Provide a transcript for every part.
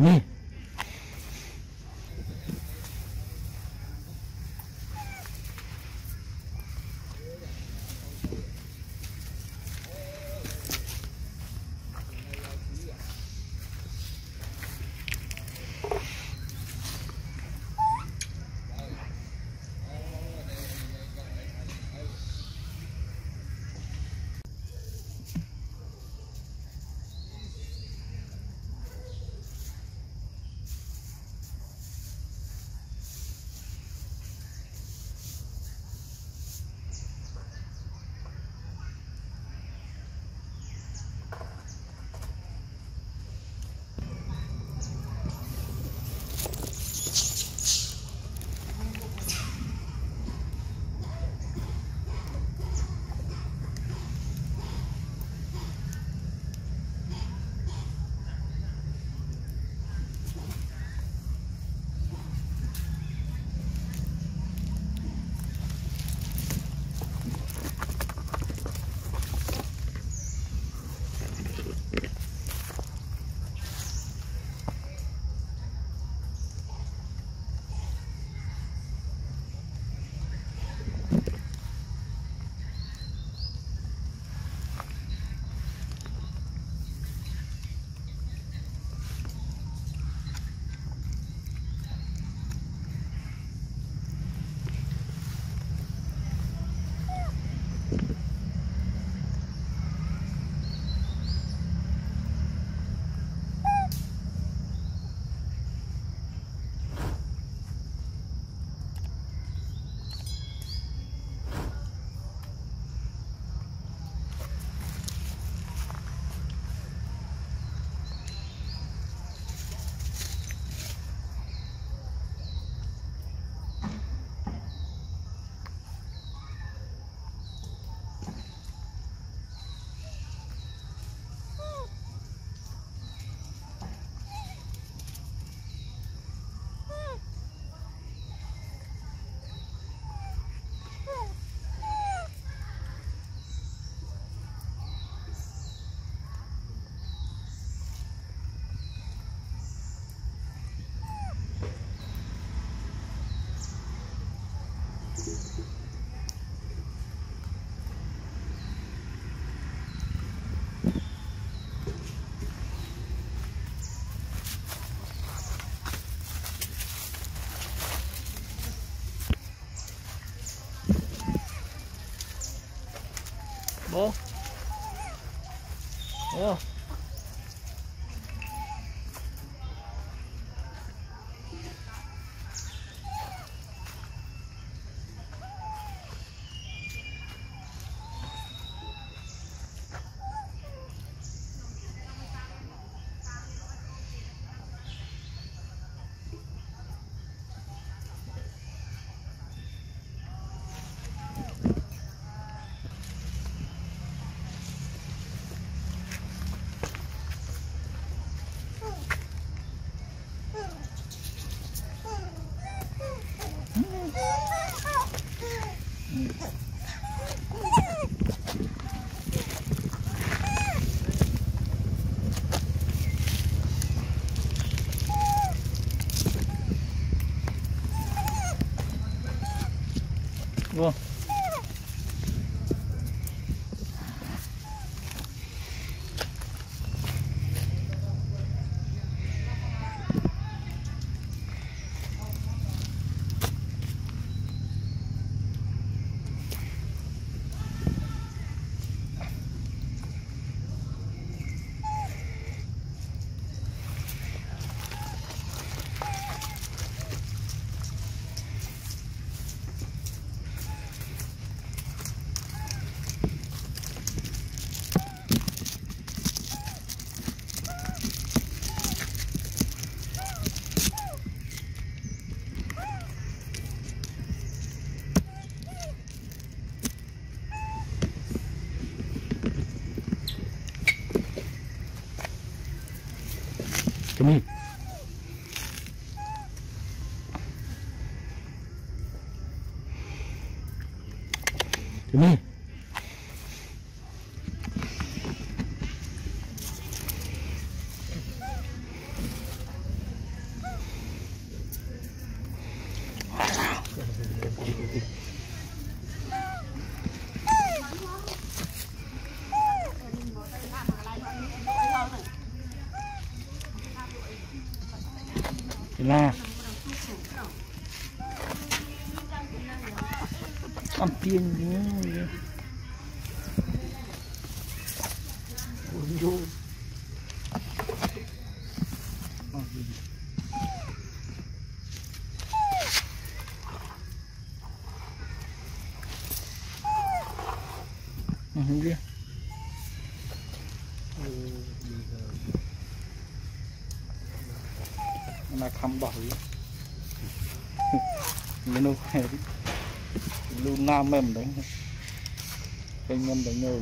Amen. More. More. Mm. to me. Ăn tiền nhé Ôi dồi. Ờ, gì vậy? Ừ, không biết. Nó khăm bảo ý. Nó nô hè đi. Lưu lưu nam em đánh anh em đánh nhau.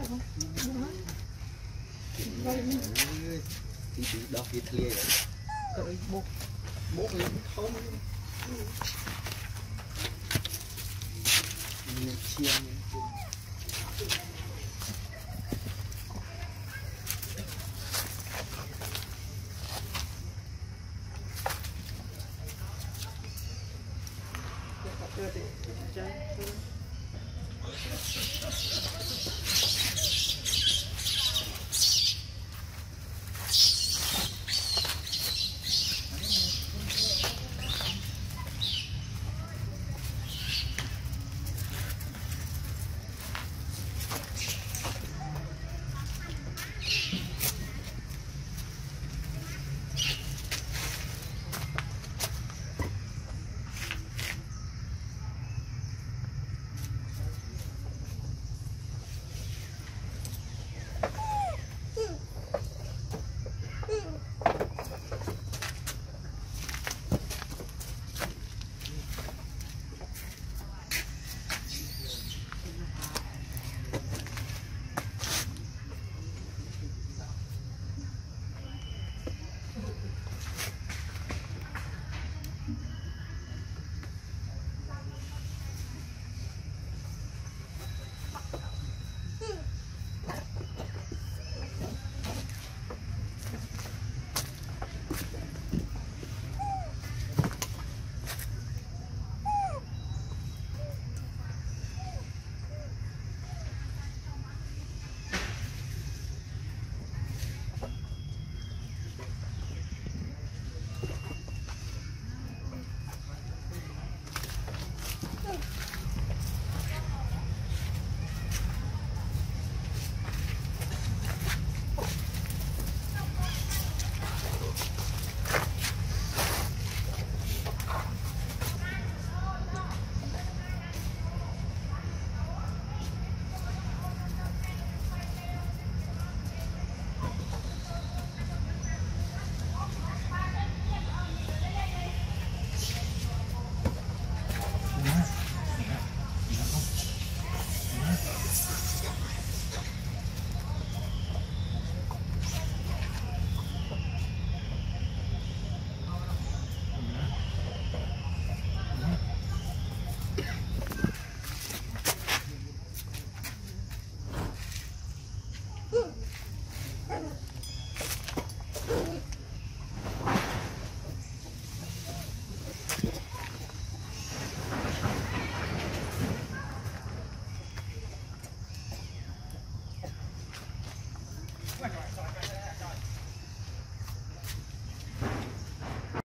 Lại không thì bị đọc cái thlia bột không. Mình chiên